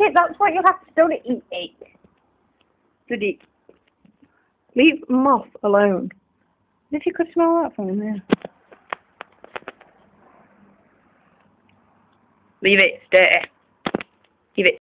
shit. That's what you have to do to eat it. Bloody. Leave moth alone. If you could smell that from in there. Leave it, it's dirty. Leave it.